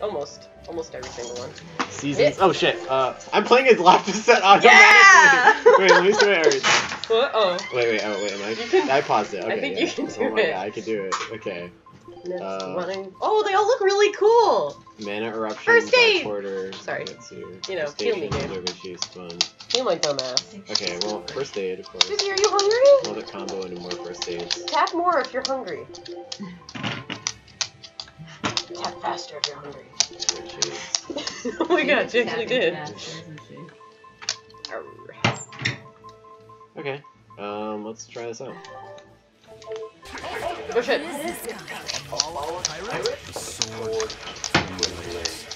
Almost. Almost every single one. Seasons. Oh shit. Uh, I'm playing as Loftus automatically. Yeah! wait, let me see my errors. What? Oh. Wait, wait, oh wait, am I? Can- I paused it. Okay, think yeah. you can do oh my it. god, I can do it. Okay. Uh, running. Oh, they all look really cool! Mana eruption. First aid! Quarter. Sorry. You know, kill me, game. Fun. You my dumbass. Okay, well, first aid, of course. Susie, are you hungry? Another combo into more first aids. Tap more if you're hungry. Tap faster if you're hungry. Oh my god, she actually did. Okay. Um, let's try this out. Oh shit. The sword accumulates.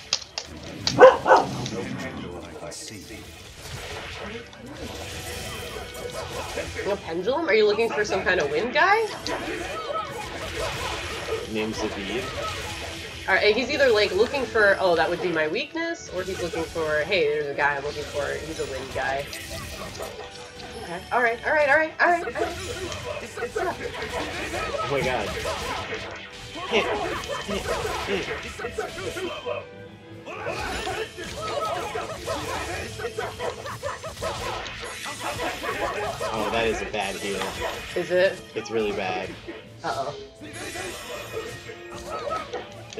I can see. A pendulum? Are you looking for some kind of wind guy? Name's Zaveid. Alright, he's either like looking for, oh, that would be my weakness, or he's looking for, hey, there's a guy I'm looking for, he's a wind guy. Okay, alright, alright, alright, alright, alright. Oh my god. Hit. Hit. Hit. Oh, that is a bad heal. Is it? It's really bad. Uh-oh.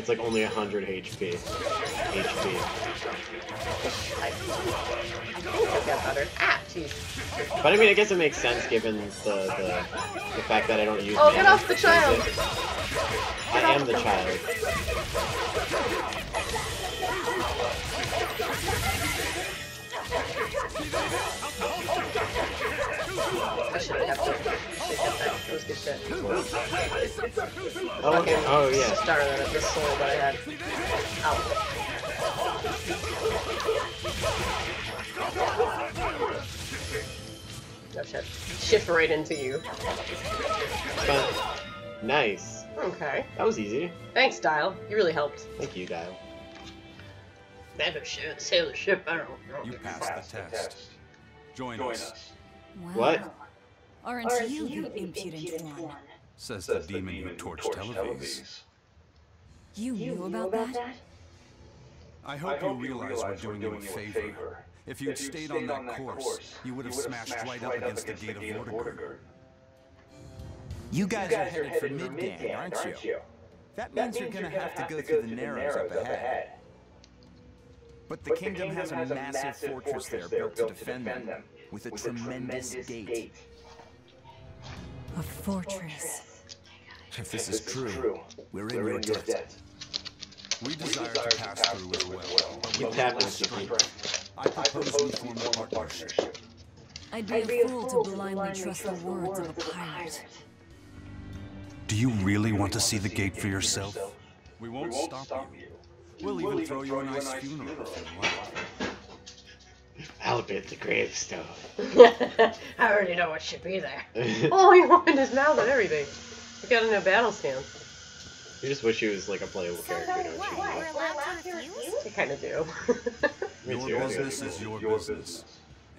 It's like only 100 HP. HP. I, I think I've got better. Ah, jeez. But I mean, I guess it makes sense given the the, the fact that I don't use. Oh, get off the to child! use it. I am the child. I should have kept it. Should that. That was good shit. Oh, okay. Oh, yeah. Started that at this soul that I had. Ow. Oh shit. Shift right into you. Fun. Nice. Okay. That was easy. Thanks, Dyle. You really helped. Thank you, Dyle. Never ship, sail the ship, I don't know. You passed the test. Join us, What? Aren't you the impudent one? says the demon who torched Televis. You knew about that? I hope you realize we're doing you a favor. If you'd stayed on that course, you would have smashed right up against the gate of Vortigern. You guys are headed for Midgand, aren't you? That means you're gonna have to go through the Narrows up ahead. But the kingdom has a massive fortress there built to defend them, with a tremendous gate. A fortress. If this is true, we're in your debt. We desire to pass through as well. but we'll tapped need us, strength. I propose we form a partnership. I'd be a fool to blindly trust the words of a pirate. Do you really want to see the gate for yourself? We won't stop you. We'll even throw you a nice funeral if you want. I'll bid the gravestone. I already know what should be there. Oh, he opened his mouth and everything. He got in a battle stance. You just wish he was like a playable character, don't you? We're allowed to refuse? I kind of do. Me Your too. business is your business,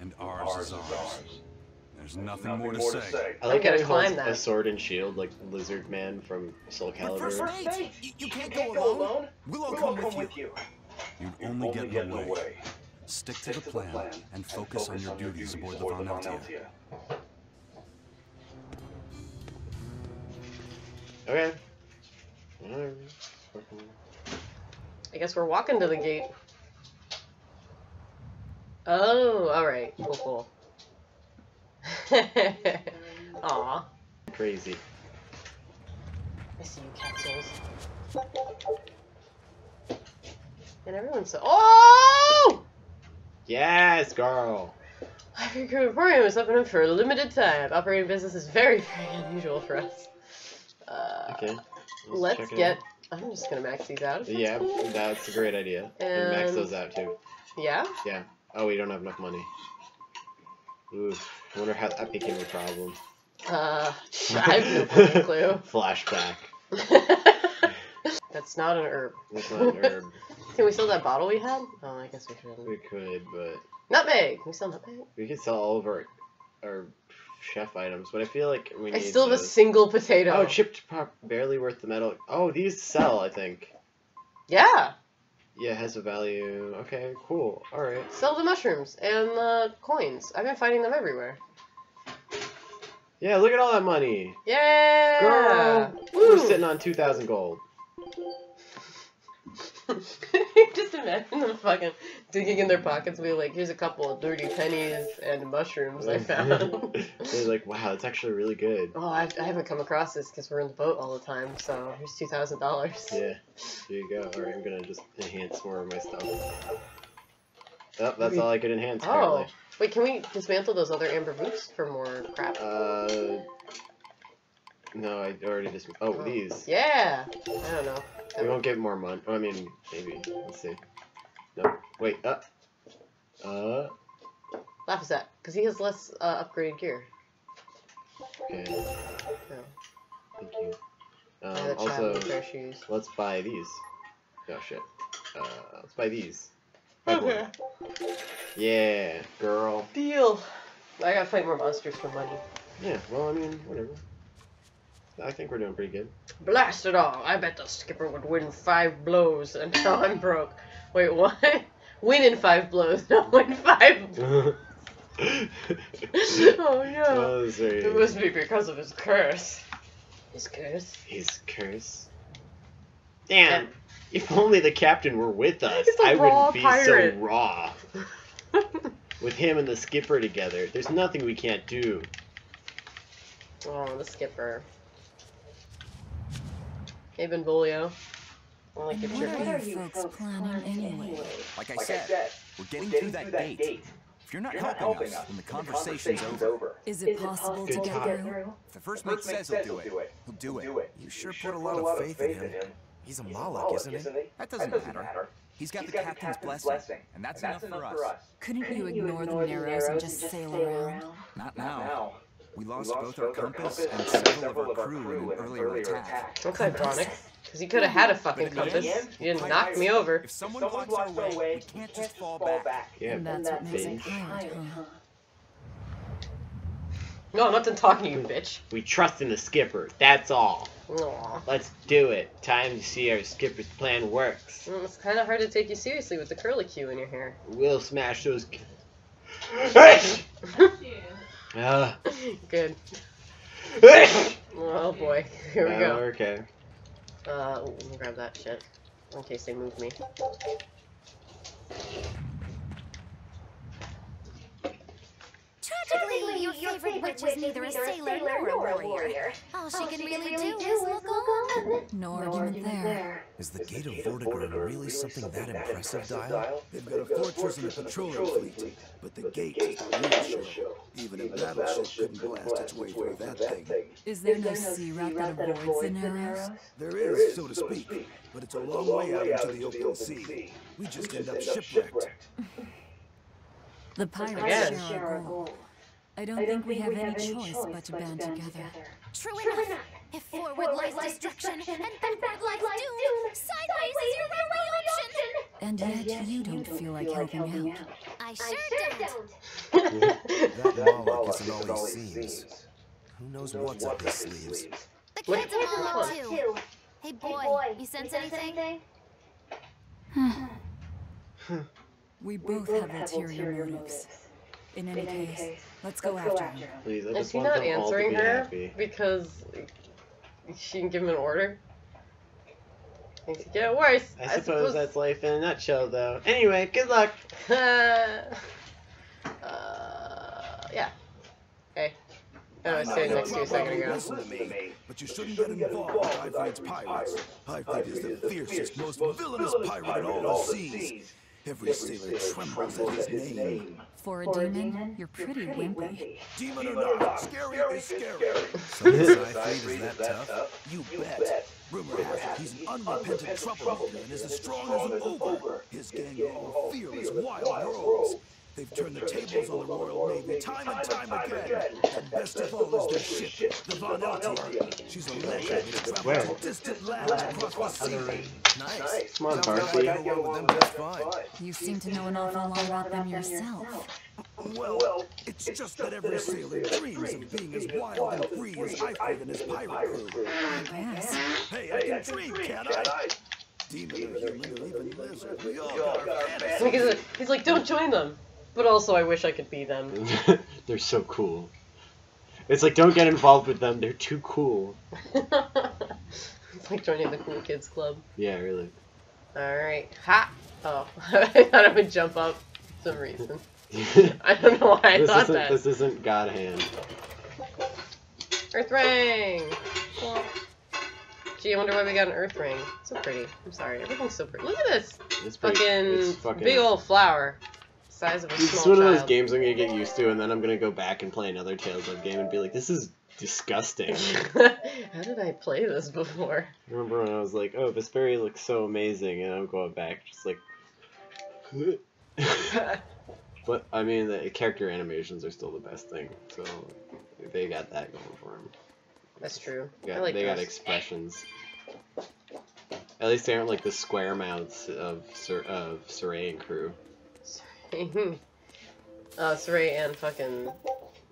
and ours is ours. There's nothing more to say. I like how gotta he holds that. a sword and shield like Lizard Man from Soul Calibur. Wait, you, you can't go alone. We'll all come with you. You'd only get in the way. Stick to the plan and focus on your duties aboard the Van Eltia. Okay. I guess we're walking to the gate. Oh, alright. Cool, cool. Aw. Crazy. I see you, capsules. And everyone's so- Oh! Yes, girl. i Library Crew Emporium is open for a limited time. Operating business is very, very unusual for us. Uh, Okay. let's it get. I'm just gonna max these out. that's Yeah, cool. that's a great idea. And max those out too. Yeah? Yeah. Oh, we don't have enough money. Ooh, I wonder how that became a problem. Uh, I have no clue. Flashback. That's not an herb. That's not an herb. Can we sell that bottle we had? Oh, I guess we should. We could, but Nutmeg! Can we sell nutmeg? we could sell all of our, our chef items. But I feel like we I need. still have a single potato. Oh, chipped pop, barely worth the metal. Oh, these sell, I think. Yeah! Yeah, it has a value. Okay, cool. All right. Sell the mushrooms and the coins. I've been finding them everywhere. Yeah, look at all that money. Yeah! Girl, Woo! we're sitting on 2,000 gold. Just imagine them fucking digging in their pockets, being like, "Here's a couple of dirty pennies and mushrooms I found." They're like, wow, that's actually really good. oh, I, I haven't come across this because we're in the boat all the time. So here's two thousand dollars. Yeah, there you go. Alright, I'm gonna just enhance more of my stuff. Oh, that's all I could enhance, Oh, apparently. wait, can we dismantle those other amber boots for more crap? Uh, no, I already just. Oh, Oh. these. Yeah. I don't know. We won't get more money. I mean, maybe. Let's see. No. Wait. Uh. Uh. Laugh at that because he has less uh, upgraded gear. Okay. No. Thank you. Um, also, traveling pair of shoes. let's buy these. Oh shit. Uh, let's buy these. Buy more. Yeah, girl. Deal. I gotta fight more monsters for money. Yeah. Well, I mean, whatever. I think we're doing pretty good. Blast it all! I bet the skipper would win five blows, and now I'm broke. Wait, what? Win in five blows, not win five. oh oh no! It must be because of his curse. His curse. His curse. Damn. If only the captain were with us, I wouldn't be pirate. so raw. With him and the skipper together, there's nothing we can't do. oh, the skipper. Hey, Benvolio. I like your What turkey. are you folks planning anyway? Like I said, we're getting through that gate. If you're not helping us, then the conversation's over. Is it possible to Good get time. through? If the first mate says he'll do it, he'll do it. You sure put a lot of faith in him. He's a malak, isn't he? That doesn't matter. He's got the captain's blessing, and that's enough for us. Couldn't you ignore the narrows and just sail around? Not now. We lost both our compass and several of our crew in an earlier attack. That's ironic. Because he could have had a fucking But in the compass. end, He didn't knock me over. If someone blocks our way, we can't just fall back. Yeah. And that's what makes a bitch. huh? No, I'm not done talking to you, bitch. We trust in the skipper. That's all. Aw. Let's do it. Time to see our skipper's plan works. Mm, It's kind of hard to take you seriously with the curly Q in your hair. We'll smash those. uh, Good. Oh boy. Here we oh, go. Okay. Uh, let me grab that shit. In case they move me. Tragically, your favorite witch is neither a sailor nor a warrior. All she can really do is look on. No argument there. Is the Gate of Vortigern really something that impressive, Dyle? They've got a fortress and a patrolling fleet, but the Gate is the real show. Even a battleship couldn't blast its way through that thing. Is there no sea route that avoids the narrows? There is, so to speak, but it's a long way out into the open sea. We just end up shipwrecked. The pirates Again. share our goal. I don't think we have any choice but to band together. True enough. If forward lies destruction and backward lies doom, sideways is your only option. And yet you don't feel like helping out. I sure don't. That malak isn't all he seems. Who knows what's up his sleeves? The What- kid's a mom too. Hey boy, you sense anything? We both have ulterior motives. In any case, let's go after him. Please, I Is just he want not them all to answering be her happy. because she can give him an order? Things could get worse. I suppose that's life in a nutshell, though. Anyway, good luck. uh, yeah. Okay. I I was sitting next to you a second ago. Listen to me, but you shouldn't get involved with Aifread's pirates. Highfleet is the fiercest, most villainous pirate in all the seas. Every sailor trembles at his name. For a demon, you're pretty wimpy. Demon or not, scary is scary. Some of the Aifread is that tough? You bet. Rumor has it he's an unrepentant troublemaker and is as strong as an ogre. His gang are all fearless, wild rogues. They've turned the tables on the Royal Navy time and time again. And best of all is their ship, the Van Eltia. She's a legend that Where? travels to distant lands across the sea. Nice. Come on, Sounds Parsley. get along with them just fine. You seem to know an awful lot about them yourself. Well, it's just that every sailor dreams of being as wild and free as Aifread and his pirate crew. I guess. Hey, I can dream, can't I? Demon or human or even lizard, We all got our fantasies. He's, he's like, don't join them. But also, I wish I could be them. They're so cool. It's like don't get involved with them. They're too cool. it's like joining the cool kids club. Yeah, really. Alright. Ha! Oh, I thought I would jump up for some reason. I don't know why I this thought isn't that. this isn't God hand. Earth ring! Well, Gee, I wonder why we got an earth ring. So pretty. I'm sorry. Everything's so pretty. Look at this! It's pretty. Fucking, it's fucking. big old flower. Size of a This is small one of those games I'm gonna get used to, and then I'm gonna go back and play another Tales of game and be like, this is disgusting. How did I play this before? I remember when I was like, oh, Vesperia looks so amazing, and I'm going back just like. but I mean, the character animations are still the best thing, so they got that going for them. That's true. Got, like they got expressions. At least they aren't like the square mouths of Sir of Sorey and crew. uh, Sorey and fucking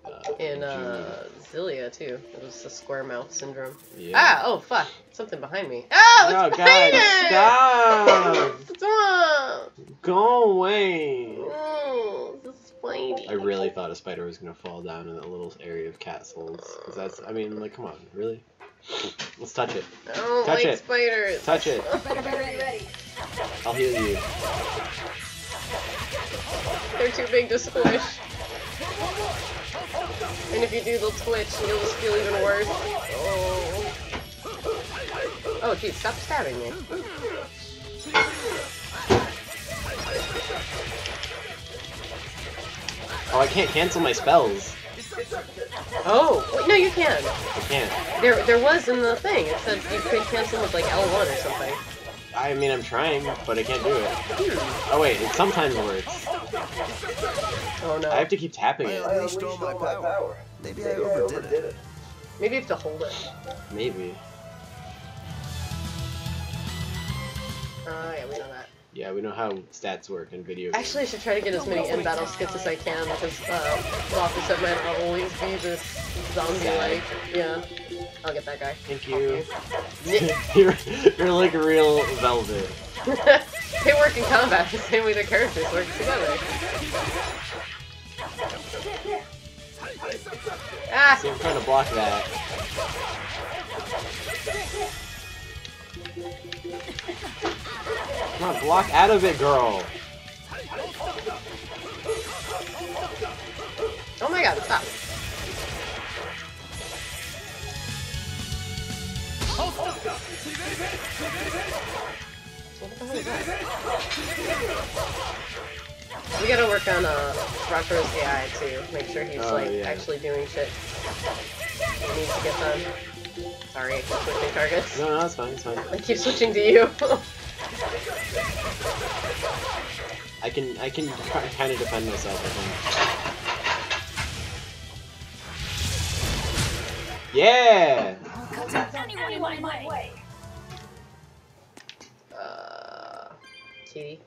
Uh, in uh Xillia too. It was the square mouth syndrome. yeah. Ah! Oh fuck! Something behind me. Oh, No, it's God, Spidey! stop! Stop! Go away! Oh, it's a Spidey. I really thought a spider was gonna fall down in that little area of castles. Cause that's, I mean, like, come on, really? Let's touch it. I don't Touch like it. spiders. Touch it. Better be ready. I'll heal you. They're too big to squish. And if you do, they'll twitch and you'll just feel even worse. Oh. Oh, geez, stop stabbing me. Oh, I can't cancel my spells. Oh, wait, no, you can. I can't. There, there was in the thing. It said you could cancel with like L1 or something. I mean, I'm trying, but I can't do it. Hmm. Oh wait, it sometimes works. Oh no. I have to keep tapping I it. unleashed all my power. Maybe I overdid it. Maybe you have to hold it. Maybe. Oh yeah, we know that. Yeah, we know how stats work in video games. Actually, I should try to get as many in battle skits as I can because uh, the opposite might always be this zombie like. Yeah. I'll get that guy. Thank you. You're, you're like real velvet. they work in combat the same way the characters work together. Ah! See, I'm trying to block that. Come on, block out of it, girl. Oh my god, stop. What the hell is that? We gotta work on uh, Rocco's AI too. Make sure he's Oh, like yeah. actually doing shit. He needs to get done. Sorry, I keep switching targets. No, no, it's fine, it's fine. I keep switching to you. I can, I can kind of defend myself, I think. Yeah! Anyone in my way. uh, Kitty.